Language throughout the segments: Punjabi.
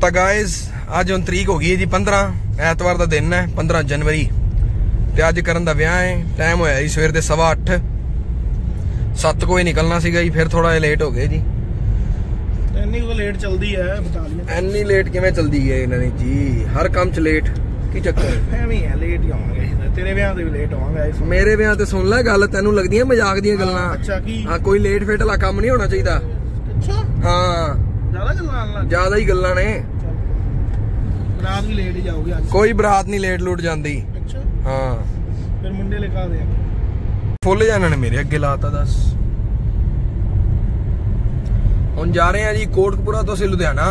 ਤਾਂ ਗਾਇਸ ਅੱਜ ਹੁਣ ਤਰੀਕ ਹੋ ਗਈ ਹੈ ਜੀ 15 ਐਤਵਾਰ ਦਾ ਦਿਨ ਹੈ 15 ਜਨਵਰੀ। ਤੇ ਅੱਜ ਕਰਨ ਦਾ ਵਿਆਹ ਹੈ ਟਾਈਮ ਹੋਇਆ ਜੀ ਸਵੇਰ ਦੇ 8:30 7 ਵਜੇ ਨਿਕਲਣਾ ਸੀਗਾ ਜੀ ਫਿਰ ਥੋੜਾ ਜਿਹਾ ਲੇਟ ਹੋ ਗਏ ਜੀ। ਇੰਨੀ ਕੁ ਲੇਟ ਚਲਦੀ ਹੈ ਬਟਾਲੀਅਨ ਐਨੀ ਲੇਟ ਕਿਵੇਂ ਚਲਦੀ ਹੈ ਇਹਨਾਂ ਨੇ ਜੀ ਹਰ ਕੰਮ 'ਚ ਲੇਟ ਕੀ ਚੱਕਰ ਐਵੇਂ ਹੀ ਲੇਟ ਹੀ ਆਵਾਂਗੇ ਤੇਰੇ ਵਿਆਹ ਤੇ ਵੀ ਲੇਟ ਆਵਾਂਗੇ। ਮੇਰੇ ਵਿਆਹ ਤੇ ਸੁਣ ਲੈ ਗੱਲ ਤੈਨੂੰ ਲੱਗਦੀਆਂ ਮਜ਼ਾਕ ਦੀਆਂ ਗੱਲਾਂ। ਅੱਛਾ ਕੀ? ਹਾਂ ਕੋਈ ਲੇਟ ਫੇਟ ਵਾਲਾ ਕੰਮ ਨਹੀਂ ਹੋਣਾ ਚਾਹੀਦਾ। ਅੱਛਾ। ਹਾਂ। ਜ਼ਿਆਦਾ ਗੱਲਾਂ ਆਉਣ ਲੱਗ ਜ਼ਿਆਦਾ ਹੀ ਗੱਲਾਂ ਨੇ। ਰਾਤ ਵੀ ਲੇਟ ਹੀ ਜਾਓਗੇ ਅੱਜ। ਕੋਈ ਬਰਾਤ ਨਹੀਂ ਲੇਟ ਲੂਟ ਜਾਂਦੀ। ਅੱਛਾ। ਹਾਂ। ਫਿਰ ਮੁੰਡੇ ਲਿਖਾ ਦੇ ਫੁੱਲ ਜਾਣਾ ਨੇ ਮੇਰੇ ਅੱਗੇ ਲਾਤਾ ਦੱਸ। ਹੁਣ ਜਾ ਰਹੇ ਆ ਜੀ ਕੋਟਕਪੂਰਾ ਤੋਂ ਅਸੀਂ ਲੁਧਿਆਣਾ।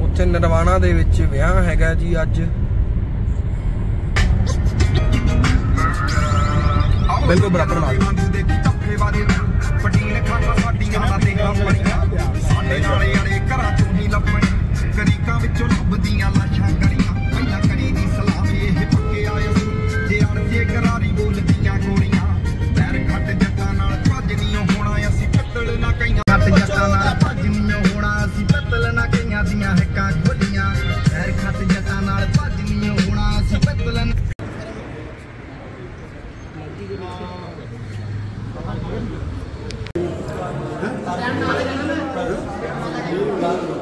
ਉੱਥੇ ਨਰਵਾਣਾ ਦੇ ਵਿੱਚ ਵਿਆਹ ਹੈਗਾ ਜੀ ਅੱਜ। ਬਿਲਕੁਲ ਬਰਾਬਰ ਨਾਲ। ਪਟੀਨ ਖਾਣਾ ਸਾਡੀਆਂ ਘਰਾਂ ਚੋਂ ਹੀ। ਲੱਭਣ ਕਰੀਕਾਂ ਵਿੱਚੋਂ ਲੱਭਦੀਆਂ ਲਾਸ਼ਾਂ ਗਲੀਆਂ ਪਹਿਲਾਂ ਕਰੀ ਦੀ ਸਲਾਮ ਇਹ ਪੱਕੇ ਆਏ ਸੀ ਜੇ ਅੜ ਕਰਾਰੀ ਬੋਲਦੀਆਂ ਗੋਲੀਆਂ ਪੈਰ ਖੱਟ ਜੱਟਾਂ ਨਾਲ ਭੱਜ ਨਹੀਂ ਹੋਣਾ ਅਸੀਂ ਪੱਤਲ ਨਾ ਕਈਆਂ ਖੱਟ ਜੱਟਾਂ ਨਾਲ ਭੱਜ ਨਹੀਂ ਹੋਣਾ ਅਸੀਂ ਪੱਤਲ ਨਾ ਕਈਆਂ ਦੀਆਂ ਹੱਕਾਂ ਖੋਲੀਆਂ ਪੈਰ ਖੱਟ ਜੱਟਾਂ ਨਾਲ ਭੱਜ ਨਹੀਂ ਹੋਣਾ ਅਸੀਂ ਪੱਤਲ ਨਾ ਹਰ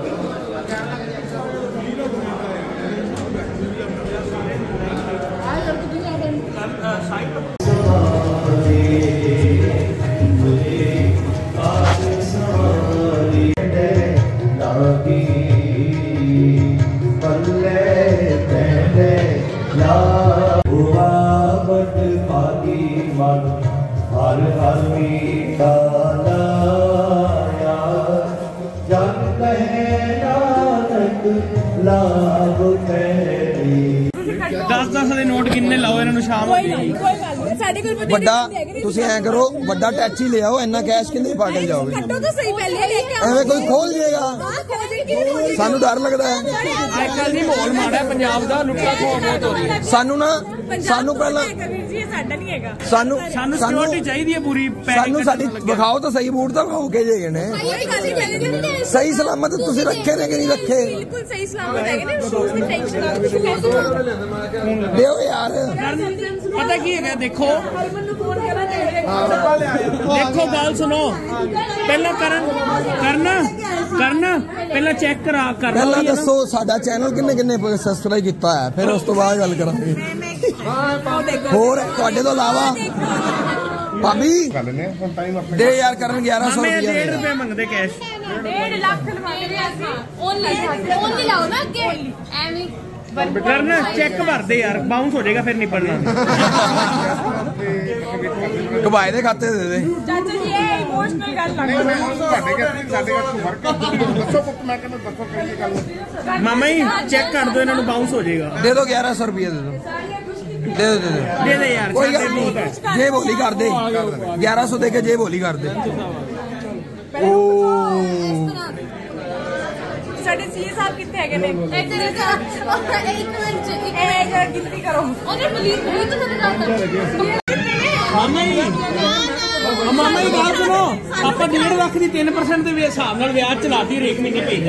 ਵੱਡਾ ਤੁਸੀਂ ਐ ਕਰੋ ਵੱਡਾ ਟੈਚੀ ਲਿਆਓ ਇੰਨਾ ਕੈਸ਼ ਕਿੰਨੇ ਪਾ ਕੇ ਜਾਓਗੇ? ਕੱਟੋ ਤਾਂ ਸਹੀ ਪਹਿਲੇ ਲੈ ਕੇ ਆਓ। ਐਵੇਂ ਕੋਈ ਖੋਲ ਜੇਗਾ। ਹਾਂ। ਸਾਨੂੰ ਡਰ ਲੱਗਦਾ ਹੈ। ਅੱਜ ਕੱਲ ਦੀ ਮਾਹੌਲ ਮਾੜਾ ਪੰਜਾਬ ਦਾ ਲੁੱਟਾ ਖੋਹ ਬਹੁਤ ਹੋ ਰਹੀ ਹੈ ਸਾਨੂੰ ਨਾ ਸਾਨੂੰ ਪਹਿਲਾਂ ਜੀ, ਸਾਡਾ ਨਹੀਂ ਹੈਗਾ। ਸਾਨੂੰ ਸਾਨੂੰ ਸਿਕਿਉਰਿਟੀ ਚਾਹੀਦੀ ਹੈ ਪੂਰੀ ਸਾਨੂੰ ਸਾਡੀ ਵਿਖਾਓ ਤਾਂ ਸਹੀ ਬੂਟ ਤਾਂ ਵਿਖਾਓ ਕੇ ਜੇਗੇ ਨੇ। ਸਹੀ ਸਲਾਮਤ ਤੁਸੀਂ ਰੱਖੇ ਨੇ ਕਿ ਨਹੀਂ ਰੱਖੇ? ਬਿਲਕੁਲ ਸਹੀ ਸਲਾਮਤ ਹੈਗੇ ਨੇ ਸ਼ੂਜ਼ ਦੀ ਟੈਨਸ਼ਨ ਨਾ ਦਿਓ ਯਾਰ। ਪਤਾ ਕੀ ਹੈਗਾ ਦੇਖੋ। ਦੇਖੋ ਗੱਲ ਸੁਣੋ। ਪਹਿਲਾਂ ਕਰਨ ਕਰਨਾ ਕਰਨਾ ਪਹਿਲਾਂ ਚੈੱਕ ਕਰਾ ਕਰ ਪਹਿਲਾਂ। ਦੱਸੋ ਸਾਡਾ ਚੈਨਲ ਕਿੰਨੇ ਕਿੰਨੇ ਸਬਸਕ੍ਰਾਈਬ ਕੀਤਾ ਹੈ ਫਿਰ ਉਸ ਤੋਂ ਬਾਅਦ ਗੱਲ ਕਰਾਂਗੇ। ਹੋਰ ਤੁਹਾਡੇ ਤੋਂ ਇਲਾਵਾ ਭਾਬੀ? ਦੇ ਯਾਰ ਕਰਨ 1100 ਮਾਮੇ ਰੁਪਏ 1.5 ਰੁਪਏ ਮੰਗਦੇ ਕੈਸ਼ 1.5 ਲੱਖ ਲਵਾਂਗੇ ਅਸੀਂ। ਓਨਲੀ ਓਨਲੀ ਲਾਓ ਨਾ ਅੱਗੇ। ਐਵੇਂ ਕਰਨ ਚੈੱਕ ਭਰਦੇ ਯਾਰ ਬਾਉਂਸ ਹੋ ਜਾਏਗਾ ਫਿਰ ਨਿਪੜਨਾ ਕਬਾਏ ਦੇ ਖਾਤੇ ਦੇ ਦੇ। ਚਾਚਾ ਜੀ ਇਹ ਇਮੋਸ਼ਨਲ ਗੱਲ ਲੱਗਦਾ ਮਾਮਾ ਜੀ ਚੈੱਕ ਕਰ ਦਿਓ ਇਹਨਾਂ ਨੂੰ ਬਾਉਂਸ ਹੋ ਜਾਏਗਾ। ਦੇ ਦਿਓ 1100 ਰੁਪਏ ਦੇ ਦਿਓ ਦੇ ਦਿਓ ਦੇ ਦਿਓ ਦੇ ਦੇ ਯਾਰ ਕੋਈ ਸਾਡੇ ਗੱਲ ਜੇ ਬੋਲੀ ਕਰ ਦੇ। 1100 ਦੇ ਕੇ ਜੇ ਬੋਲੀ ਕਰ ਦੇ। ਸਾਡੇ ਸੀਏ ਸਾਹਿਬ ਕਿੱਥੇ ਹੈਗੇ ਨੇ? ਇੱਧਰ ਇੱਧਰ ਇੱਕ ਮਿੰਟ ਇੱਕ ਇਹ ਜਰਾ ਗਿਣਤੀ ਕਰੋ। ਉਹਨੇ ਪੁਲਿਸ ਪੁਲਿਸ ਤੋਂ ਜਾਂਦਾ ਮਾਮਾ ਜੀ। ਮਾਮਾ ਜੀ ਗੱਲ ਸੁਣੋ। ਆਪਾਂ 1.5 ਲੱਖ ਦੀ 3% ਦੇ ਹਿਸਾਬ ਨਾਲ ਵਿਆਜ ਚਲਾਤੀ ਹਰੇਕ ਮਹੀਨੇ ਭੇਜ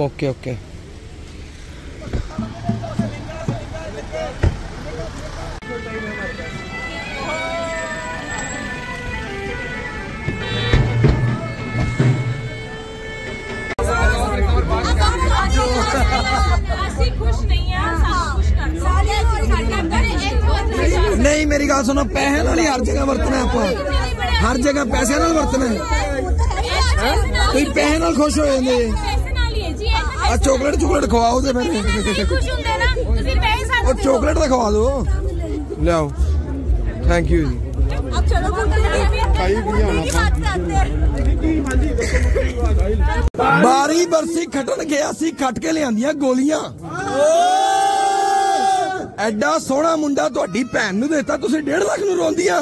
ਓਕੇ ਓਕੇ ਖੁਸ਼ ਕਰ ਦਿਓ ਸਾਡੇ ਅੰਦਰ ਇੱਕ ਵਾਰ ਨਹੀਂ ਮੇਰੀ ਗੱਲ ਸੁਣੋ ਪੈਸੇ ਨਾਲ ਹੀ ਹਰ ਜਗ੍ਹਾ ਵਰਤਣਾ ਆਪਾਂ। ਹਰ ਜਗ੍ਹਾ ਪੈਸਿਆਂ ਨਾਲ ਵਰਤਣਾ ਤੁਸੀਂ ਪੈਸੇ ਨਾਲ ਖੁਸ਼ ਹੋ ਜਾਂਦੇ ਜੇ। ਪੈਸੇ ਨਾਲ ਹੀ ਹੈ ਜੀ ਇਹ ਆ ਚਾਕਲੇਟ ਚੁਕਲੇਟ ਖਵਾਓ ਤੇ ਫਿਰ ਤਾਂ ਖੁਸ਼ ਹੁੰਦੇ ਨਾ ਤੁਸੀਂ ਪੈਸੇ ਸਾਨੂੰ ਉਹ ਚਾਕਲੇਟ ਤਾਂ ਖਵਾ ਦਿਓ ਲਿਆਓ ਥੈਂਕ ਯੂ ਜੀ अब चलो बोलते हैं बात करते हैं ਬਾਰੀ ਬਰਸੀ ਖਟਣ ਗਿਆ ਸੀ ਖੱਟ ਕੇ ਲਿਆਂਦੀਆਂ ਗੋਲੀਆਂ ਐਡਾ ਸੋਹਣਾ ਮੁੰਡਾ ਤੁਹਾਡੀ ਭੈਣ ਨੂੰ ਦਿੱਤਾ ਤੁਸੀਂ 1.5 ਲੱਖ ਨੂੰ ਰੋਂਦੀਆਂ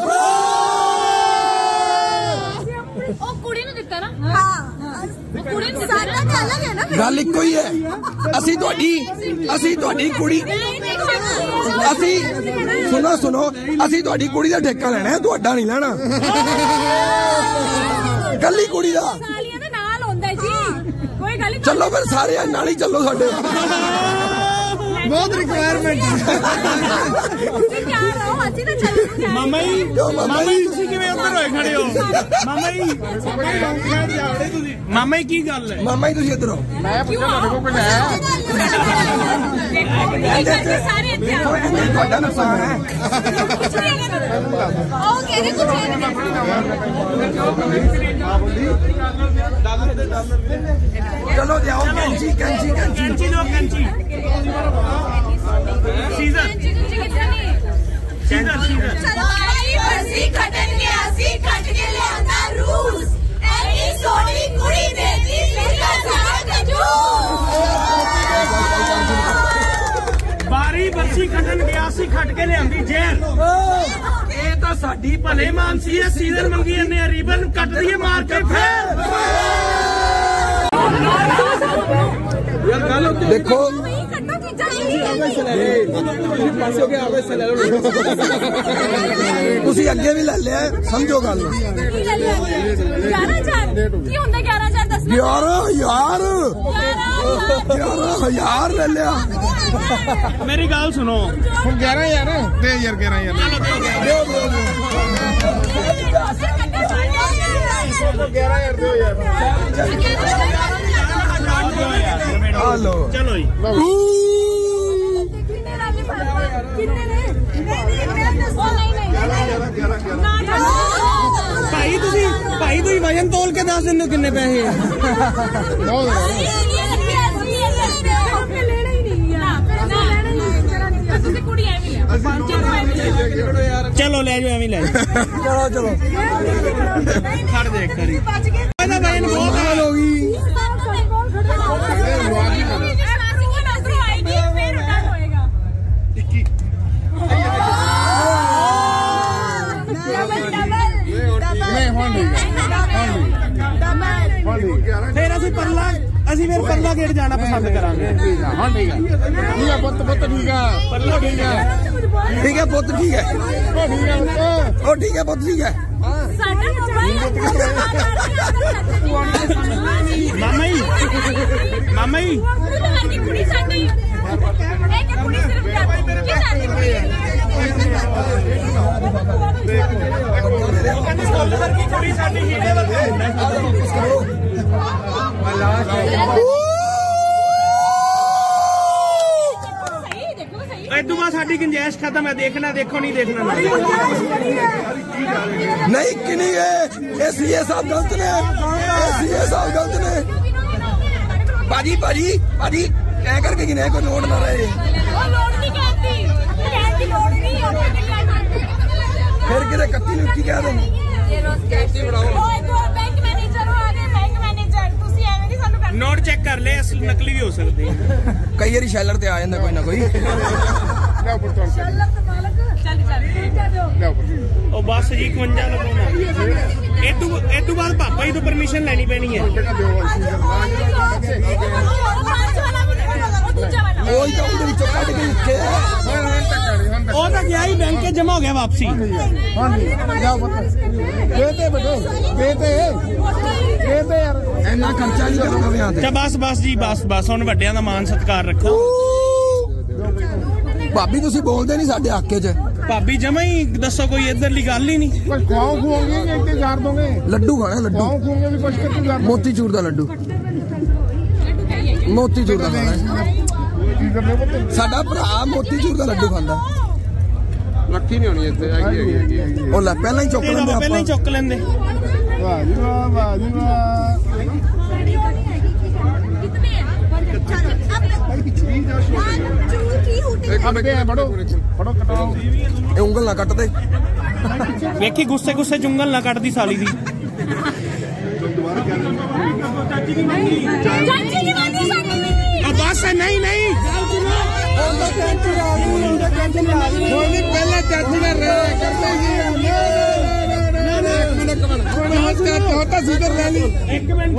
ਉਹ ਕੁੜੀ ਨੂੰ ਦਿੱਤਾ ਨਾ ਹਾਂ ਉਹ ਕੁੜੀ ਨੂੰ ਦਿੱਤਾ ਸਾਡਾ ਤਾਂ ਅਲੱਗ ਹੈ ਨਾ ਗੱਲ ਇੱਕੋ ਹੀ ਹੈ। ਅਸੀਂ ਤੁਹਾਡੀ ਅਸੀਂ ਤੁਹਾਡੀ ਕੁੜੀ ਅਸੀਂ ਸੁਣੋ ਸੁਣੋ। ਅਸੀਂ ਤੁਹਾਡੀ ਕੁੜੀ ਦਾ ਠੇਕਾ ਲੈਣਾ ਹੈ ਤੁਹਾਡਾ ਨਹੀਂ ਲੈਣਾ। ਕੱਲੀ ਕੁੜੀ ਦਾ। ਸਾਲੀਆਂ ਦੇ ਨਾਲ ਹੁੰਦਾ ਜੀ। ਕੋਈ ਗੱਲ ਨਹੀਂ ਚੱਲੋ ਫਿਰ ਸਾਰੇ ਨਾਲ ਹੀ ਚੱਲੋ ਸਾਡੇ। ਬਹੁਤ ਰਿਕੁਆਇਰਮੈਂਟ ਅਸੀਂ ਤਾਂ ਮਾਮਾ ਜੀ ਮਾਮਾ ਮਾਮਾ? ਤੁਸੀਂ ਕਿਵੇਂ ਉੱਧਰ ਹੋਏ ਖੜੇ ਹੋ? ਮਾਮਾ ਜੀ ਮਾਮਾ ਜੀ ਕੀ ਗੱਲ ਹੈ? ਮਾਮਾ ਜੀ ਤੁਸੀਂ ਇੱਧਰ ਆਓ। ਸਾਰੇ ਇੱਥੇ ਆਓ। ਇਹ ਤੁਹਾਡਾ ਨੁਕਸਾਨ ਹੈ। ਉਹ ਕਹਿੰਦੇ ਕੁਛ ਨਹੀਂ ਚਲੋ ਜਾਓ ਕੈਂਚੀ ਕੈਂਚੀ ਕੈਂਚੀ। ਕੰਚੀ ਦੋ ਕੰਚੀ। ਸੀਜ਼ਰ। ਸੀਜ਼ਰ ਸੀਜ਼ਰ ਚਲਾਈ ਬਰਸੀ ਖਟਣ ਗਿਆ ਸੀ ਖਟ ਕੇ ਲਿਆਂਦਾ ਰੂਸ। ਐਨੀ ਸੋਹਣੀ ਕੁੜੀ ਦੇ ਦੀ ਸਿਰਕਾ ਸਾਰਾ ਬਾਰੀ ਬਰਸੀ ਖੱਟਣ ਗਿਆ ਸੀ ਖੱਟ ਕੇ ਲਿਆਂਦੀ ਜੇਲ ਇਹ ਤਾਂ ਸਾਡੀ ਭਲੇ ਮਾਨ ਸੀ ਇਹ ਸੀਜ਼ਨ ਮੰਗੀ ਆ ਰੀਬਨ ਕੱਟ ਦਈਏ ਮਾਰ ਕੇ ਫੇਰ। ਦੇਖੋ ਤੁਸੀਂ ਅੱਗੇ ਵੀ ਲੈ ਲਿਆ ਸਮਝੋ ਗੱਲ। ਨੂੰ ਕੀ ਲੈ ਲਿਆ। 11000 ਕੀ ਹੁੰਦਾ 11000 ਦੱਸਣਾ 11000 11000 11000 ਲੈ ਲਿਆ ਮੇਰੀ ਗੱਲ ਸੁਣੋ ਹੁਣ 11000 ਦੇ। ਯਾਰ 11000 ਦਿਓ ਦਿਓ ਦਿਓ ਆ ਲੋ ਚਲੋ ਜੀ। ਭਾਈ ਤੁਸੀਂ ਵਜਨ ਤੋਲ ਕੇ ਦੱਸ ਦਿੰਦੇ ਹੋ ਕਿੰਨੇ ਪੈਸੇ ਆ? ਚਲੋ ਲੈ ਜਾਓ ਐਵੇਂ ਲੈ ਜਾਓ। ਚਲੋ ਚਲੋ। ਖੜ ਦੇ ਇੱਕ ਵਾਰੀ। ਇਹਦਾ ਵਜਨ ਬਹੁਤ ਆ। ਫਿਰ ਅਸੀਂ ਪਰਲਾ ਅਸੀਂ ਫਿਰ ਪਰਲਾ ਗੇਟ ਜਾਣਾ ਪਸੰਦ ਕਰਾਂਗੇ। ਹੁਣ ਠੀਕ ਆ ਪੁੱਤ ਪੁੱਤ ਠੀਕ ਆ। ਪੱਲਾ ਠੀਕ ਆ। ਠੀਕ ਹੈ ਪੁੱਤ ਠੀਕ ਹੈ ਉਹ ਠੀਕ ਪੁੱਤ। ਉਹ ਠੀਕ ਹੈ ਪੁੱਤ ਠੀਕ ਹੈ ਮਾਮਾ ਜੀ। ਮਾਮਾ ਜੀ। ਕੁੜੀ ਸਾਡੀ। ਇੱਕ ਕੁੜੀ ਸਿਰਫ ਕੀ ਸਾਡੀ ਸਾਡੀ ਗੁੰਜਾਇਸ਼ ਖਤਮ ਹੈ ਦੇਖਣਾ ਦੇਖੋ ਨਹੀਂ ਦੇਖਣਾ। ਨਾ ਨਹੀਂ ਕਿ ਨਹੀਂ ਇਹ ਸੀਏ ਸਾਹਿਬ ਗਲਤ ਨੇ। ਇਹ ਸੀਏ ਸਾਹਿਬ ਗਲਤ ਨੇ। ਭਾਜੀ ਭਾਜੀ ਭਾਜੀ ਐ ਕਰਕੇ ਕਿ ਨਹੀਂ ਕੋਈ ਨਾ ਰਹੇ? ਉਹ ਲੋੜ ਨਹੀਂ ਕਹਿੰਦੀ ਕਹਿਣ ਦੀ ਲੋੜ ਨਹੀਂ ਫਿਰ ਕਿਤੇ ਕੱਤੀ ਨੂੰ ਕੀ ਕਹਿ ਦੇਣੀ? ਹੋ ਨੋਟ ਚੈੱਕ ਕਰ ਲੈ ਅਸਲ ਨਕਲੀ ਵੀ ਹੋ ਸਕਦੇ ਕਈ ਵਾਰੀ ਸ਼ੈਲਰ ਤੇ ਆ ਜਾਂਦਾ ਕੋਈ ਨਾ ਕੋਈ ਲੈ ਪੁੱਤ ਚੱਲ ਚੱਲ ਚੱਲ ਲੈ ਪੁੱਤ ਉਹ ਬਸ ਜੀ 51 ਲਗਾਉਣਾ। ਐਦੂ ਐਦੂ ਬਾਅਦ ਪਾਪਾ ਜੀ ਤੋਂ ਪਰਮਿਸ਼ਨ ਲੈਣੀ ਪੈਣੀ ਹੈ। ਬੇਟਾ ਦਿਓ ਅਸੀਂ ਉਹ ਤਾਂ ਉਹਦੇ ਵਿੱਚੋਂ ਕੱਢ ਕੇ ਉਹ ਤਾਂ ਗਿਆ ਹੀ ਬੈਂਕ 'ਚ ਜਮਾ ਹੋ ਗਿਆ ਵਾਪਸੀ। ਹਾਂ ਜੀ ਜਾ ਪੁੱਤ ਦੇ ਤੇ ਬੇਟੇ ਦੇ ਤੇ ਦੇ ਤੇ ਯਾਰ। ਇੰਨਾ ਖਰਚਾ ਨਹੀਂ ਕਰਨਾ ਵਿਆਹ ਤੇ ਤਾਂ ਬਸ ਬਸ ਜੀ ਬਸ ਬਸ ਹੁਣ ਵੱਡਿਆਂ ਦਾ ਮਾਨ ਸਤਿਕਾਰ ਰੱਖੋ। ਭਾਬੀ ਤੁਸੀਂ ਬੋਲਦੇ ਨਹੀਂ ਸਾਡੇ ਹੱਕੇ 'ਚ। ਭਾਬੀ ਜਮਾ ਹੀ ਦੱਸੋ ਕੋਈ ਇਧਰਲੀ ਗੱਲ ਹੀ ਨਹੀਂ। ਕੁਝ ਖਵਾਓ ਖਵਾਓਗੇ ਕਿ ਇੱਥੇ ਜ਼ਾਰ ਦੋਗੇ ਲੱਡੂ ਖਾਣਾ ਲੱਡੂ। ਖਵਾਓ ਖਵਾਓਗੇ ਵੀ ਕੁਝ ਕਿੱਥੇ ਜ਼ਾਰ ਮੋਤੀਚੂਰ ਦਾ ਲੱਡੂ। ਦਾ ਖਾਣਾ। ਕੀ ਕਰਨੇ ਪੁੱਤ ਸਾਡਾ ਭਰਾ ਮੋਤੀਚੂਰ ਦਾ ਲੱਡੂ ਖਾਂਦਾ। ਲੱਖੀ ਨਹੀਂ ਹੋਣੀ ਇੱਥੇ ਹੈਗੀ ਹੈਗੀ। ਉਹ ਲੈ ਪਹਿਲਾਂ ਹੀ ਚੁੱਕ ਲੈਂਦੇ ਤਾਂ ਪਹਿਲਾਂ ਹੀ ਆਪਾਂ ਚੁੱਕ ਲੈਂਦੇ। ਵਾਹ ਜੀ ਵਾਹ ਵਾਹ ਜੀ ਵਾਹ। ਫੜੋ ਫੜੋ ਕਟਾਓ। ਇਹ ਉਂਗਲ ਨਾ ਕੱਟ ਦੇ। ਵੇਖੀ ਗੁੱਸੇ ਗੁੱਸੇ ਚੁੰਗਲ ਨਾ ਕੱਟਦੀ ਸਾਲੀ ਦੀ। ਚਾਚੀ ਦੀ ਮੰਗੀ ਚਾਚੀ ਦੀ ਮੰਗੀ ਸਾਡੀ ਮੰਗੀ ਆ ਬਸ ਨਹੀਂ ਨਹੀਂ ਉਹਦਾ ਕੈਂਚੀ ਆ ਗਈ। ਉਹਦਾ ਕੈਂਚੀ ਆ ਗਈ ਹੋਣੀ ਪਹਿਲਾਂ ਚਾਚੀ ਦਾ ਰਹਿ ਕਰਦੇ ਸੀ ਨਾ ਨਾ ਇੱਕ ਮਿੰਟ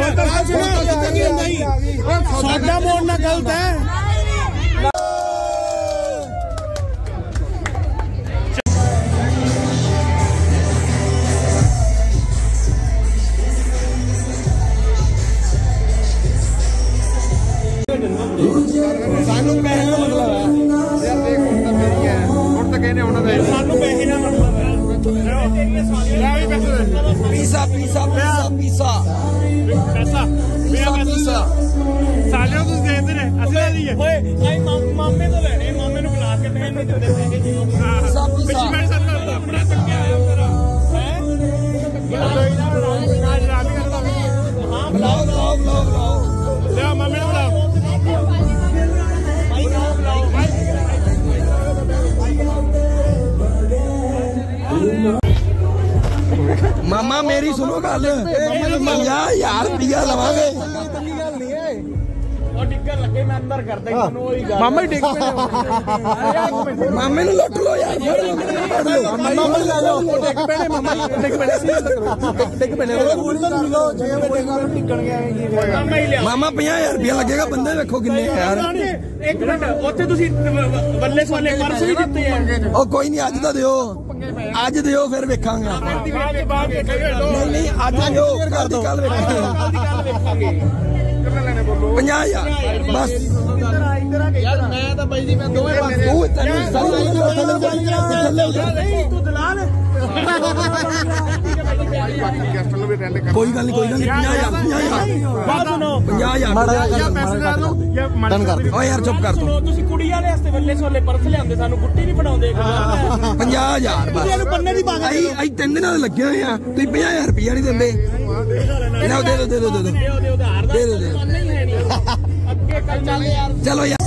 ਮੇਰੀ ਸੁਣੋ ਗੱਲ। 50000 ਰੁਪਇਆ ਲਵਾਂਗੇ। ਉਹ ਡਿੱਗਣ ਲੱਗੇ ਮੈਂ ਅੰਦਰ ਕਰਦਾ ਤੁਹਾਨੂੰ ਉਹੀ ਗੱਲ। ਮਾਮਾ ਹੀ ਡਿੱਗ ਪਏ ਮਾਮੇ ਨੂੰ ਲੁੱਟ ਲੋ ਯਾਰ ਮਾਮਾ ਲੈ ਲਓ। ਡਿੱਗ ਪੈਣੇ ਮਾਮਾ ਡਿੱਗ ਪੈਣੇ ਸੀ ਡਿੱਗ ਗਿਆ ਮਾਮਾ ਹੀ ਲਿਆ ਮਾਮਾ 50000 ਰੁਪਇਆ ਲੱਗੇਗਾ ਬੰਦੇ ਵੇਖੋ ਕਿੰਨੇ ਯਾਰ ਇੱਕ ਮਿੰਟ ਉੱਥੇ ਤੁਸੀਂ ਬੱਲੇ ਸਵਾਲੇ ਪਰਸ ਵੀ ਦਿੱਤੇ ਆ। ਉਹ ਕੋਈ ਨਹੀਂ ਅੱਜ ਤਾਂ ਦਿਓ। ਅੱਜ ਦਿਓ ਫਿਰ ਵੇਖਾਂਗੇ। ਨਹੀਂ ਨਹੀਂ ਅੱਜ ਦਿਓ ਕੱਲ ਵੇਖਾਂਗੇ। 50000 ਬਸ। ਯਾਰ ਮੈਂ ਤਾਂ ਬਾਈ ਜੀ ਮੈਂ ਦੋਵੇਂ ਪਾਸੇ ਤੂੰ ਤੈਨੂੰ ਥੱਲੇ ਉਤਰ ਥੱਲੇ ਉਤਰ ਨਹੀਂ ਤੂੰ ਦਲਾਲ ਕੋਈ ਗੱਲ ਨਹੀਂ ਕੋਈ ਗੱਲ ਨਹੀਂ 50000 50000 ਬਾਤ ਸੁਣੋ 50000 ਜਾਂ ਪੈਸੇ ਦੇ ਦੋ ਜਾਂ ਮਨ ਕਰ ਓ ਯਾਰ ਚੁੱਪ ਕਰ ਤੂੰ। ਤੁਸੀਂ ਕੁੜੀ ਵਾਲੇ ਵਾਸਤੇ ਬੱਲੇ ਸਵਾਲੇ ਪਰਸ ਲਿਆਉਂਦੇ ਸਾਨੂੰ ਗੁੱਟੀ ਨਹੀਂ ਫੜਾਉਂਦੇ 50000 ਬਸ। ਇਹਨੂੰ ਬੰਨੇ ਦੀ ਪਾ ਆਈ ਆਈ ਤਿੰਨ ਦਿਨਾਂ ਦੇ ਲੱਗੇ ਹੋਏ ਆ ਤੁਸੀਂ 50000 ਰੁਪਇਆ ਨਹੀਂ ਦਿੰਦੇ। ਲਓ ਦੇ ਦੋ ਦੇ ਦੋ। ਦੇ ਦੋ ਦਾ ਦੇ ਦੋ ਦੇ ਦਿਓ। ਨਹੀਂ ਹੈ ਨਹੀਂ ਅੱਗੇ ਯਾਰ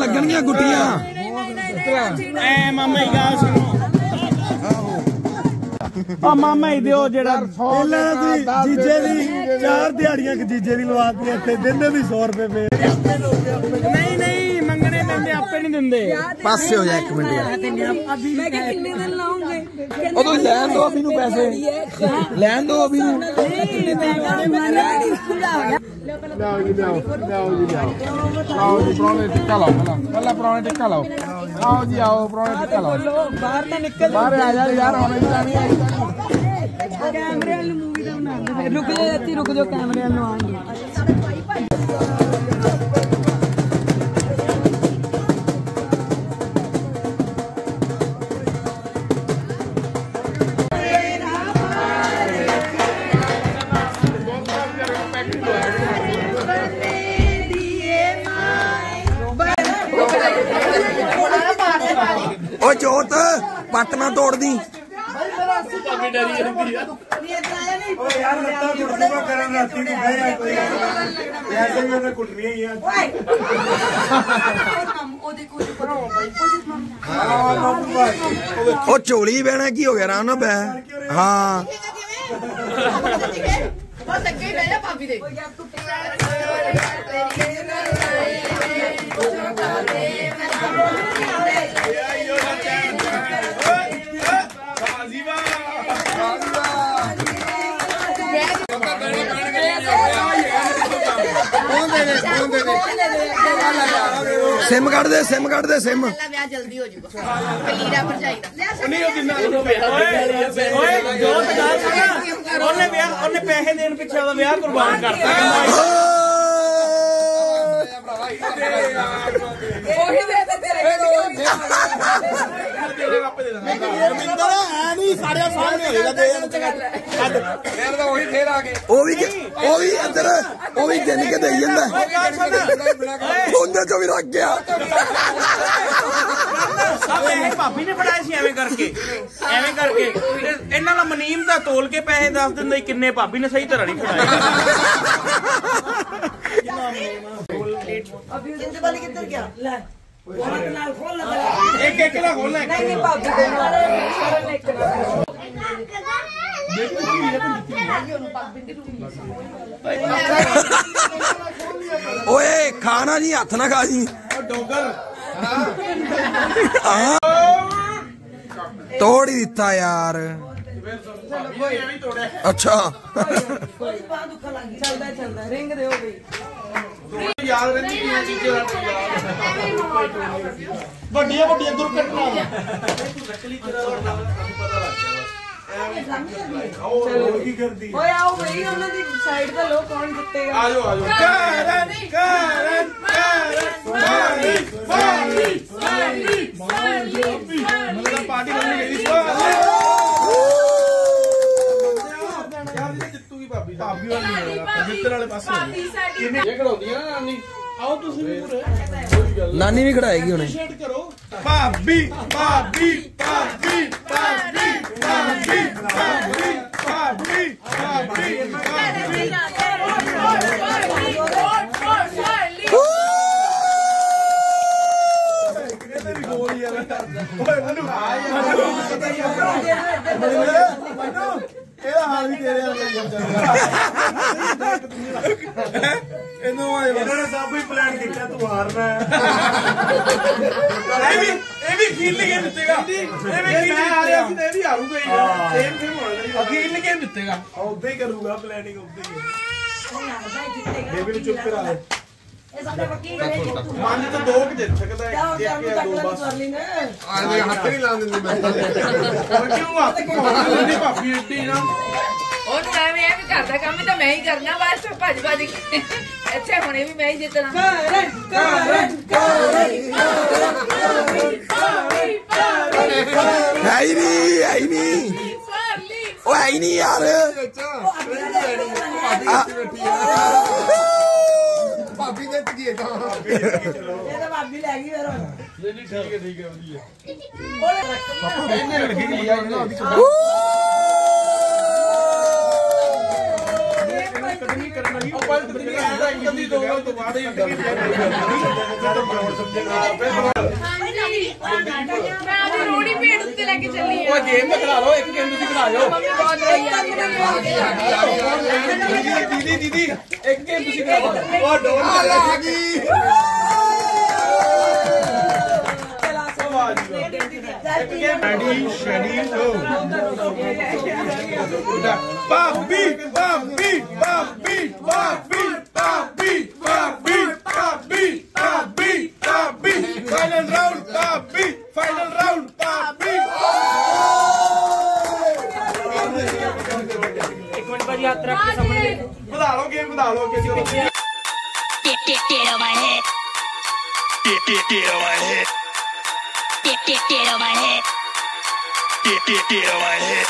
ਲੱਗਣਗੀਆਂ ਗੁੱਟੀਆਂ ਐ ਮਾਮਾ ਹੀ ਗਾ ਸੁਣੋ। ਆ ਮਾਮਾ ਹੀ ਦਿਓ ਜਿਹੜਾ ਪਹਿਲਾਂ ਦੀ ਜੀਜੇ ਦੀ। ਚਾਰ ਦਿਹਾੜੀਆਂ ਕਿ ਜੀਜੇ ਦੀ ਲਵਾਤੀ ਇੱਥੇ ਦਿੰਦੇ ਵੀ 100 ਰੁਪਏ ਪਏ। ਨਹੀਂ ਨਹੀਂ ਮੰਗਣੇ ਪੈਂਦੇ ਆਪੇ ਨਹੀਂ ਦਿੰਦੇ। ਪਾਸੇ ਹੋ ਜਾ ਇੱਕ ਮਿੰਟ ਯਾਰ। ਮੈਂ ਕਿ ਕਿੰਨੇ ਦਿਨ ਲਾਉਂਗੇ? ਉਹ ਤੁਸੀਂ ਲੈਣ ਦਿਓ ਅਭੀ ਨੂੰ ਪੈਸੇ। ਲੈਣ ਦਿਓ ਅਭੀ ਨੂੰ। ਨਹੀਂ ਲਿਆਓ ਜੀ ਲਿਆਓ ਲਿਆਓ ਜੀ ਲਿਆਓ। ਆਓ। ਜੀ ਪ੍ਰੋਣੇ ਟਿੱਕਾ ਲਾਓ ਪਹਿਲਾਂ। ਪਹਿਲਾਂ ਪ੍ਰੋਣੇ ਟਿੱਕਾ ਲਾਓ। ਆਓ ਜੀ ਆਓ ਪ੍ਰੋਣੇ ਟਿੱਕਾ ਲਾਓ। ਬਾਹਰ ਤਾਂ ਨਿਕਲ ਬਾਹਰ ਆ ਜਾ ਯਾਰ ਹੁਣ ਹੀ ਜਾਣੀ ਹੈ ਕੈਮਰੇ ਵਾਲੀ ਮੂਵੀ ਦਾ ਬਣਾਉਂਦੇ ਫਿਰ ਰੁਕ ਜਾ ਇੱਥੇ ਰੁਕ ਜਾ ਕੈਮਰੇ ਨੂੰ ਆਣਗੇ ਝੋਲੀ ਬਹਿਣਾ ਕੀ ਹੋ ਗਿਆ ਰਾਮ ਨਾ ਬੈ ਹਾਂ ਬਸ ਅੱਗੇ ਹੀ ਬਹਿ ਜਾ ਭਾਬੀ ਦੇ ਸਿਮ ਕੱਢ ਦੇ ਸਿਮ ਕੱਢ ਦੇ ਸਿਮ। ਪਹਿਲਾ ਵਿਆਹ ਜਲਦੀ ਹੋ ਜਾਊਗਾ। ਕਲੀਰਾ ਭਰਜਾਈ ਦਾ। ਓਏ ਜੋਤ ਗੱਲ ਸੁਣ ਉਹਨੇ ਵਿਆਹ ਉਹਨੇ ਪੈਸੇ ਦੇਣ ਪਿੱਛੇ ਉਹਦਾ ਵਿਆਹ ਕੁਰਬਾਨ ਕਰਤਾ। ਕਹਿੰਦਾ ਉਹੀ ਦੇ ਦੇ ਤੇਰੇ ਰਮਿੰਦਰ ਐ ਨਹੀਂ ਸਾਰਿਆਂ ਸਾਹਮਣੇ ਹੋਏਗਾ ਦੇ ਉਹ ਵੀ ਉਹ ਵੀ ਇੱਧਰ ਉਹ ਵੀ ਗਿਣ ਕੇ ਦੇਈ ਜਾਂਦਾ। ਉਹਦੇ ਚੋਂ ਵੀ ਰੱਖ ਗਿਆ। ਆ ਪੈਸੇ ਭਾਬੀ ਨੇ ਫੜਾਏ ਸੀ ਐਵੇਂ ਕਰਕੇ। ਐਵੇਂ ਕਰਕੇ। ਇਹਨਾਂ ਦਾ ਮਨੀਮ ਦਾ ਤੋਲ ਕੇ ਪੈਸੇ ਦੱਸ ਦਿੰਦਾ ਕਿੰਨੇ ਭਾਬੀ ਨੇ ਸਹੀ ਤਰ੍ਹਾਂ ਨਹੀਂ ਫੜਾਏ। ਇੱਕ ਇੱਕ ਦਾ ਖੋਲ ਲੈ ਨਹੀਂ ਨਹੀਂ ਭਾਬੀ ਦੇ ਨਾਲ ਕਰਨ ਇੱਕ ਨਾਲ ਓਏ, ਖਾਣਾ ਜੀ ਹੱਥ ਨਾ ਖਾ ਜੀ। ਡੋਗਰ ਹਾਂ। ਤੋੜ ਹੀ ਦਿੱਤਾ ਯਾਰ। ਅੱਛਾ। ਚੱਲਦਾ ਚੱਲਦਾ। ਰਿੰਗ ਦੇ ਹੋ ਗਈ। ਯਾਦ ਰਹਿੰਦੀ ਚੀਜ਼ਾਂ ਵੱਡੀਆਂ ਵੱਡੀਆਂ ਦੁਰਘਟਨਾਵਾਂ। ਹੋਰ ਕੀ ਕਰਦੀ ਓਏ ਆਓ ਬਈ ਉਹਨਾਂ ਦੀ ਸਾਈਡ ਦਾ ਲੋ ਕੌਣ ਜਿੱਤੇਗਾ? ਆਜੋ ਆਜੋ। ਕਰਨ ਕਰਨ ਕਰਨ ਮਾਰੀ ਮਾਰੀ ਮਾਰੀ ਮਤਲਬ ਪਾਰਟੀ ਬਣਨੀ ਗਈ ਜਿੱਤੂਗੀ ਭਾਬੀ ਵਾਲੀ ਜਿੱਤਣ ਵਾਲੇ ਪਾਸੇ ਕਿੰਨੇ ਇਹ ਖੜਾਉਂਦੀਆਂ ਨਾ ਨਾਨੀ? ਆਓ ਤੁਸੀਂ ਵੀ ਪੂਰੇ ਨਾਨੀ ਵੀ ਖੜਾਏਗੀ ਹੁਣੇ। ਸ਼ੇਟ ਕਰੋ। ਭਾਬੀ ਭਾਬੀ ਭਾਬੀ ਭਾਬੀ ਭਾਬੀ ਭਾਬੀ ਭਾਬੀ ਭਾਬੀ ਭਾਬੀ। ਕਿਤੇ ਵੀ ਗੋਲ ਯਾਰ ਓਏ ਮੈਨੂੰ। ਮੈਨੂੰ ਵੀ ਤੇਰੇ ਵਾਲਾ ਜਾਂਦਾ ਇਹਨੂੰ ਆਏ ਇਹਨਾਂ ਨੇ ਸਭ ਕੁਝ ਪਲਾਨ ਕੀਤਾ ਤੂੰ ਹਾਰਨਾ। ਇਹ ਵੀ ਇਹ ਵੀ ਖੀਲ ਕੇ ਜਿੱਤੇਗਾ ਇਹ ਵੀ ਖੀਲ ਸੀ ਤੇ ਇਹ ਵੀ ਹਾਰੂਗਾ ਹੀ ਸੇਮ ਸੇਮ ਹੋਣਾ ਚਾਹੀਦਾ। ਖੀਲ ਕੇ ਜਿੱਤੇਗਾ ਉਦਾਂ ਹੀ ਕਰੂਗਾ ਪਲੈਨਿੰਗ ਉਦਾਂ ਹੀ। ਬੇਬੀ ਨੂੰ ਚੁੱਪ ਕਰਾ ਲੈ ਪੰਜ ਤੋਂ ਦੋ ਕਿ ਜਿੱਤ ਸਕਦਾ ਹੈ ਜਾਂ ਦੋ ਬਸ। ਕਰ ਲਈ ਨਾ ਹੱਥ ਨਹੀਂ ਲਾਉਣ ਦਿੰਦੀ ਮੈਂ ਕਿਉਂ ਹੱਥ ਨਹੀਂ ਭਾਬੀ ਇੱਡੀ ਨਾ। ਉਹਨੂੰ ਐਵੇਂ ਐਵੇਂ ਕਰਦਾ ਕੰਮ ਤਾਂ ਮੈਂ ਹੀ ਕਰਨਾ ਬਸ ਭੱਜ ਭੱਜ ਕੇ। ਇੱਥੇ ਹੁਣੇ ਵੀ ਮੈਂ ਹੀ ਜਿੱਤਣਾ। ਕਰਨ ਕਰਨ ਹੈ ਹੀ ਨਹੀਂ ਹੈ ਨਹੀਂ। ਉਹ ਹੈ ਨਹੀਂ ਯਾਰ। ਭਾਬੀ ਨੇ ਤੀਏ ਤਾਂ। ਇਹ ਤਾਂ ਭਾਬੀ ਲੈ ਗਈ ਫਿਰ ਹੁਣ। ਨਹੀਂ ਨਹੀਂ ਠੀਕ ਹੈ ਠੀਕ ਹੈ ਵਧੀਆ। ਪਾਪਾ ਇਹਨੇ ਲੱਗੀ ਨਹੀਂ ਯਾਰ ਇਹਨਾਂ ਦੀ ਉਹ ਗੇਮ ਖਿਡਾ ਲਓ ਇੱਕ ਗੇਮ ਤੁਸੀਂ ਖਿਡਾ ਜਾਓ दीदी एक गेम खुशी करा और ढोल चला दी Ready, ready, go! Bop, beat, bop, beat, bop, beat, bop, beat, bop. फिर आपके सामने बता लो गेम बता लो कैसे Get, get, get on my head.